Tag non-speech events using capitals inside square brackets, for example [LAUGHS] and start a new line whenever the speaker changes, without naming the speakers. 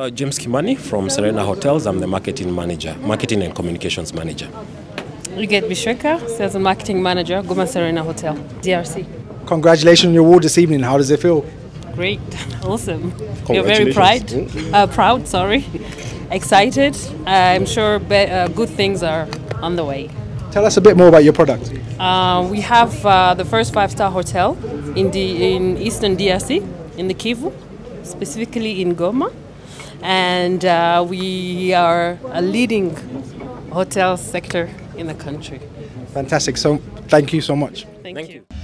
Uh, James Kimani from Serena Hotels. I'm the marketing manager, marketing and communications manager.
Huguette Bishweka, Sales and Marketing Manager, Goma Serena Hotel, DRC.
Congratulations on your award this evening. How does it feel?
Great, [LAUGHS] awesome. We're very proud, uh, proud, sorry, excited. I'm sure be- uh, good things are on the way.
Tell us a bit more about your product.
Uh, we have uh, the first five-star hotel in the in Eastern DRC, in the Kivu, specifically in Goma, and uh, we are a leading hotel sector in the country.
Fantastic. So, thank you so much.
Thank,
Thank
you.
you.